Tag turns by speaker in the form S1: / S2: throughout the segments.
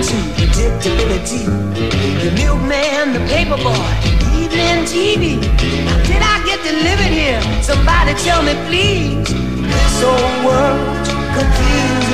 S1: To predictability. The milkman, the paperboy, evening TV. Did I get delivered here? Somebody tell me, please. This old world confused.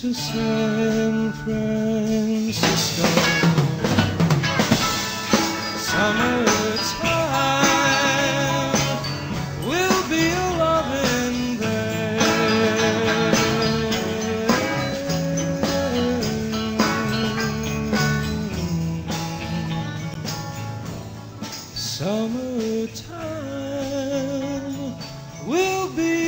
S1: to
S2: San Francisco. Summertime will be loving. Summertime will be.